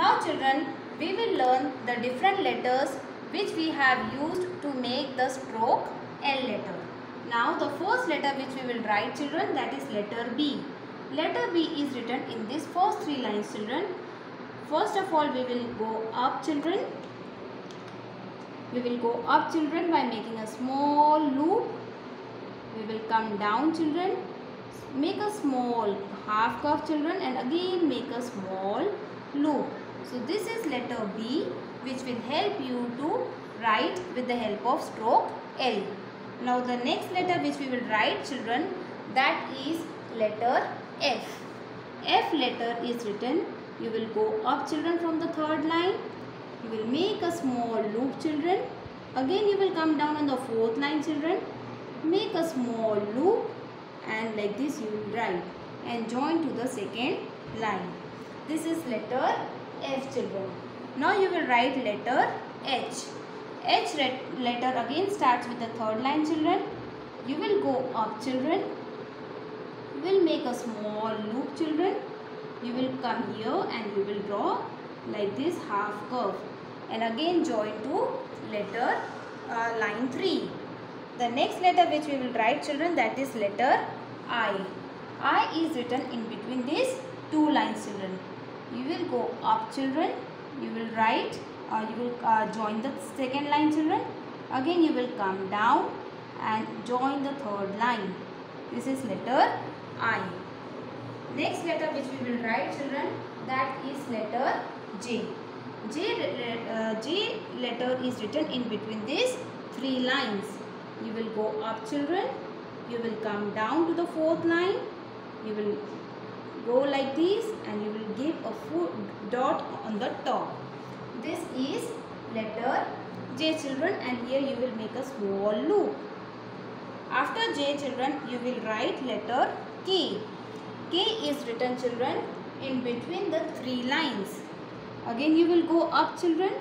Now children, we will learn the different letters which we have used to make the stroke L letter. Now the first letter which we will write children that is letter B. Letter B is written in these first three lines children. First of all we will go up children. We will go up children by making a small loop. We will come down children. Make a small half curve children and again make a small loop. So this is letter B which will help you to write with the help of stroke L. Now the next letter which we will write children that is letter F. F letter is written. You will go up children from the third line. You will make a small loop children. Again you will come down on the fourth line children. Make a small loop and like this you will write and join to the second line. This is letter F children. Now you will write letter H. H letter again starts with the third line children. You will go up children. You will make a small loop children. You will come here and you will draw like this half curve and again join to letter uh, line 3. The next letter which we will write children that is letter I. I is written in between these two lines children. You will go up children. You will write uh, you will uh, join the second line children. Again you will come down and join the third line. This is letter I. Next letter which we will write children that is letter J. J, uh, J letter is written in between these three lines. You will go up children. You will come down to the fourth line. You will go like this and you will give a full dot on the top. This is letter J children and here you will make a small loop. After J children you will write letter K. K is written children in between the three lines. Again you will go up children.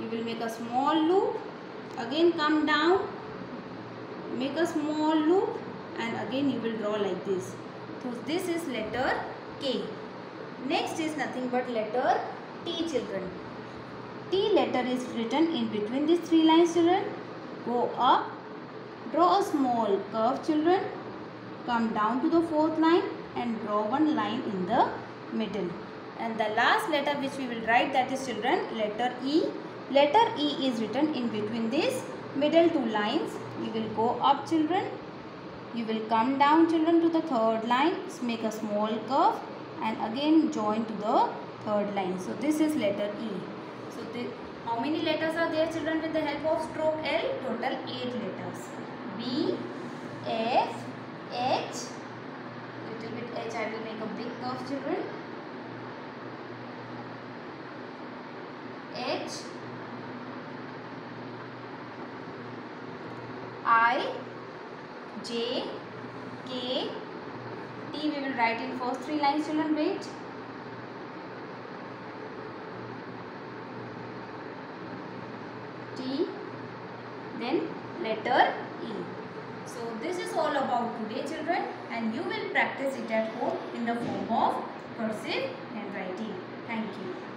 You will make a small loop. Again come down. Make a small loop and again you will draw like this. So this is letter K. Next is nothing but letter T children. T letter is written in between these three lines children. Go up. Draw a small curve children. Come down to the fourth line and draw one line in the middle. And the last letter which we will write that is children letter E. Letter E is written in between these middle two lines. We will go up children. You will come down children to the third line. Make a small curve and again join to the third line. So this is letter E. So the, how many letters are there children with the help of stroke L? Total 8 letters. B, F, H, little bit H I will make a big curve children. H, I, J, K, T we will write in first three lines children wait. T then letter E. So this is all about today children and you will practice it at home in the form of cursive handwriting. Thank you.